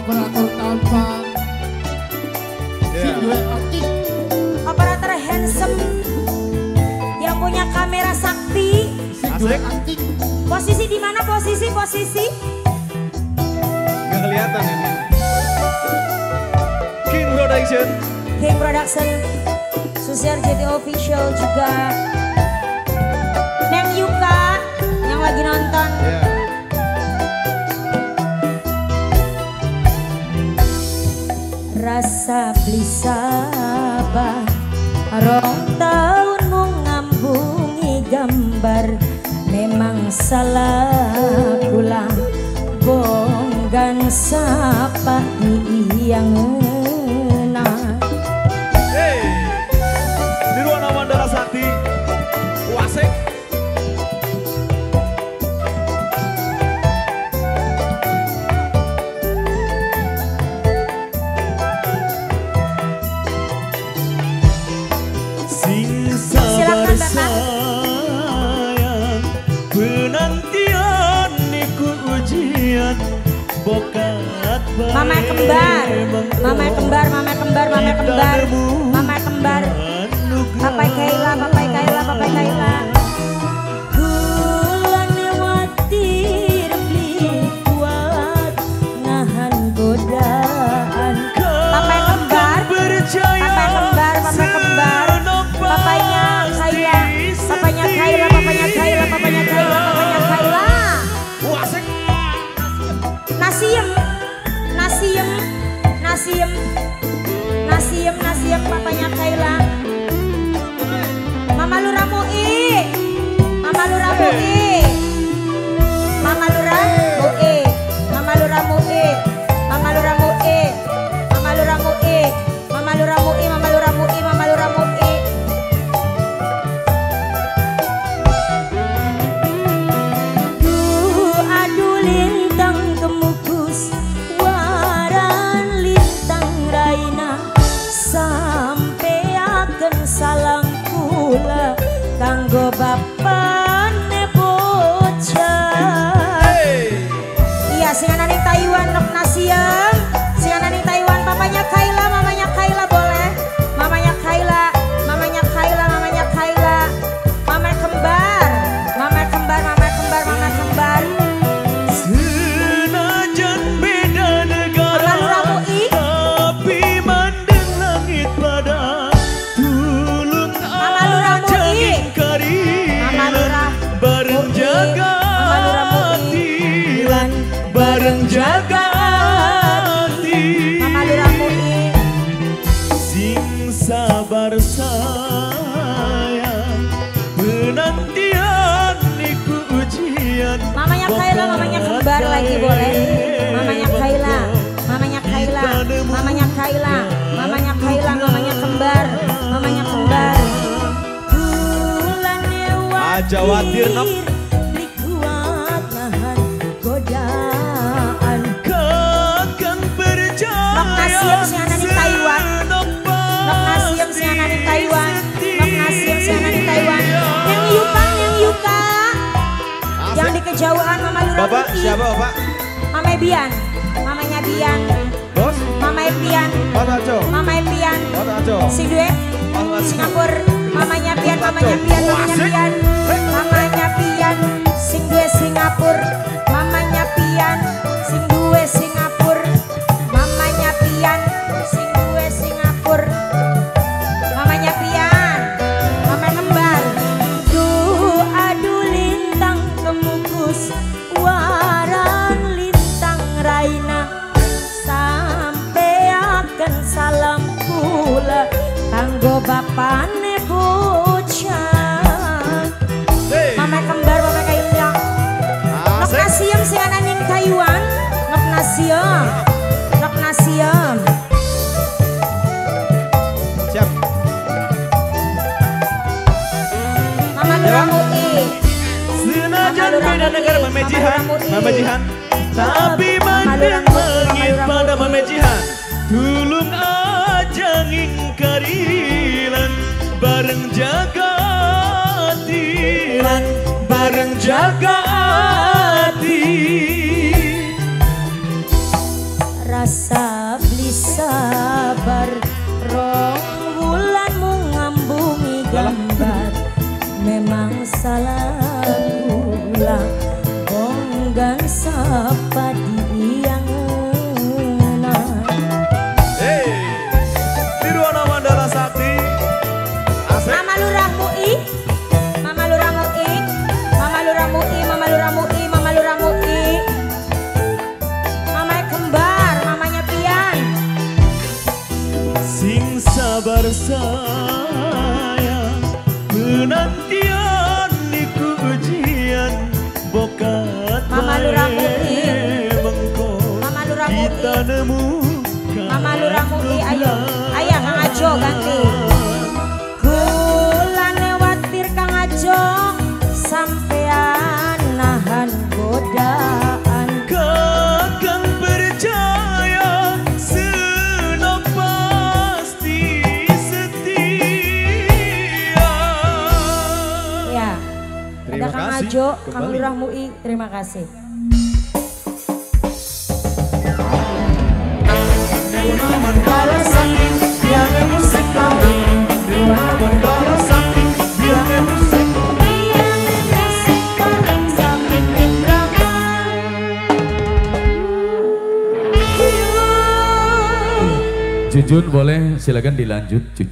operator tampan Yeah. si gue aktif Operator handsome yang punya kamera sakti. Asik. aktif Posisi di mana posisi posisi? Gak kelihatan ini. King Production. King Production, Susiar JT Official juga. Rong tahun mau ngambungi gambar Memang salah kulang Bonggan sapa yang Mama kembar. Mama kembar, mama kembar, mama kembar. Mama kembar. Papai Kaila, papai Kaila, papai Kaila sabar sayang Penantian niku ujian Mamanya Kaila, mamanya kembar lagi boleh. Mamanya Kaila, mamanya Kaila, mamanya Kaila, mamanya Kaila, mamanya kembar, mamanya kembar. Bulan Aja watir, nahan godaan. Kakang Kejauhan Mama Lura Bapak Putih. siapa Bapak? Mama Bian, mamanya Bian, Bos? Mama Bian, Mas Aco? Mama Bian, Mas Aco? si Aco? Singapura, mamanya Bian, mamanya Bian, mamanya. Bian, mamanya bapane bocah. Mama kembar mama kayu yang. Ah, nek nasiam sing ana ning Taiwan. Nek nasiam ya. ah. nek nasiam ya. siap. Mama duramu i senajan beda negara mama jihan. Mama jihan. Tapi memang salah kula bonggan sapa diang Hey, Nirwana Mandala Sakti. Asik. Mama Lurah Mui Mama Lurah Mui Mama Lurah Mui Mama Lurah Mui Mama Lurah Mui Mamanya kembar Mamanya Pian. Sing sabar sayang Penantian niku ujian Bokat Mama Lurah mengko Mama Lurah Mu'i. Kita nemu Mama Lurah Mui ayo. Ayah Kang Ajo ganti. Kula newatir Kang Ajo Sampean nahan godaan kami Nirwana Mandala Sakti Yang musik Jujun boleh silakan dilanjut. Jujun.